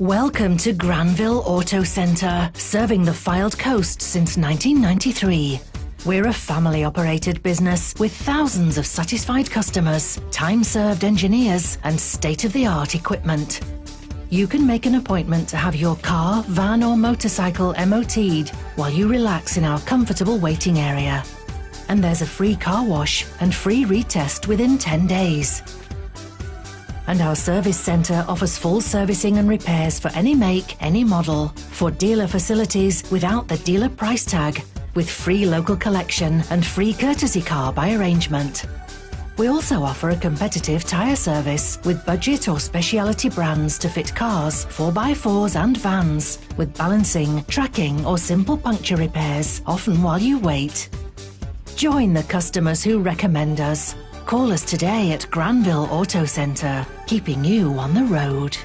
Welcome to Granville Auto Centre, serving the Fylde Coast since 1993. We're a family operated business with thousands of satisfied customers, time served engineers, and state of the art equipment. You can make an appointment to have your car, van, or motorcycle MOT'd while you relax in our comfortable waiting area. And there's a free car wash and free retest within 10 days. And our service centre offers full servicing and repairs for any make, any model, for dealer facilities without the dealer price tag, with free local collection and free courtesy car by arrangement. We also offer a competitive tyre service with budget or specialty brands to fit cars, 4x4s and vans, with balancing, tracking, or simple puncture repairs, often while you wait. Join the customers who recommend us. Call us today at Granville Auto Centre, keeping you on the road.